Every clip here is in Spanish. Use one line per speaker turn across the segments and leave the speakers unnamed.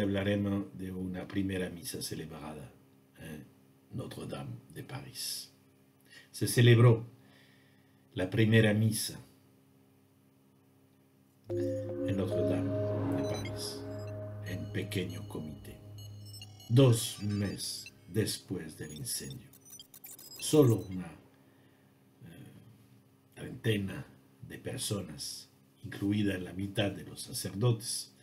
hablaremos de una primera misa celebrada en Notre-Dame de París. Se celebró la primera misa en Notre-Dame de París, en pequeño comité, dos meses después del incendio. Solo una eh, treintena de personas, incluida la mitad de los sacerdotes,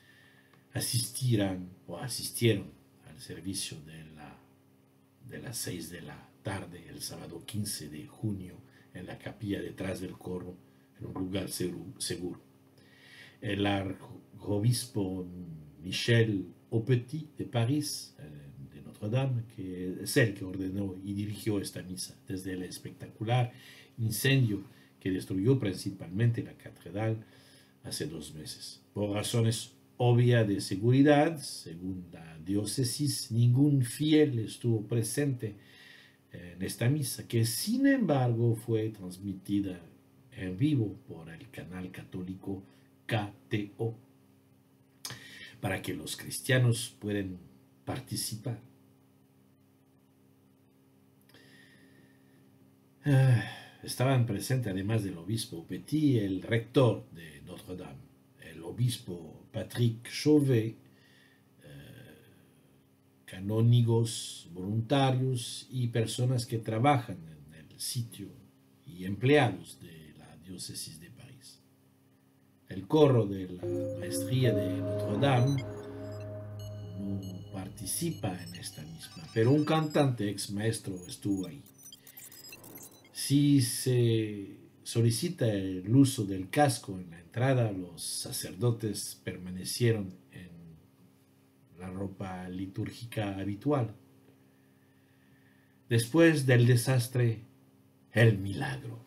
asistirán o asistieron al servicio de, la, de las seis de la tarde el sábado 15 de junio en la capilla detrás del coro, en un lugar seguro. El arzobispo Michel Aupetit de París, eh, de Notre-Dame, que es el que ordenó y dirigió esta misa desde el espectacular incendio que destruyó principalmente la catedral hace dos meses. Por razones obvias de seguridad, según la diócesis, ningún fiel estuvo presente en esta misa, que sin embargo fue transmitida en vivo por el canal católico KTO, para que los cristianos puedan participar. Ah, estaban presentes, además del obispo Petit, el rector de Notre-Dame, el obispo Patrick Chauvet, canónigos, voluntarios y personas que trabajan en el sitio y empleados de la diócesis de París. El coro de la maestría de Notre Dame no participa en esta misma, pero un cantante ex maestro estuvo ahí. Si se solicita el uso del casco en la entrada, los sacerdotes permanecieron la ropa litúrgica habitual. Después del desastre, el milagro.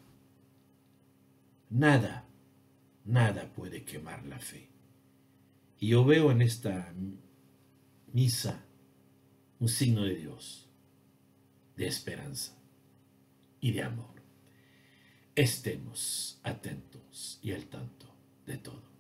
Nada, nada puede quemar la fe. Y yo veo en esta misa un signo de Dios, de esperanza y de amor. Estemos atentos y al tanto de todo.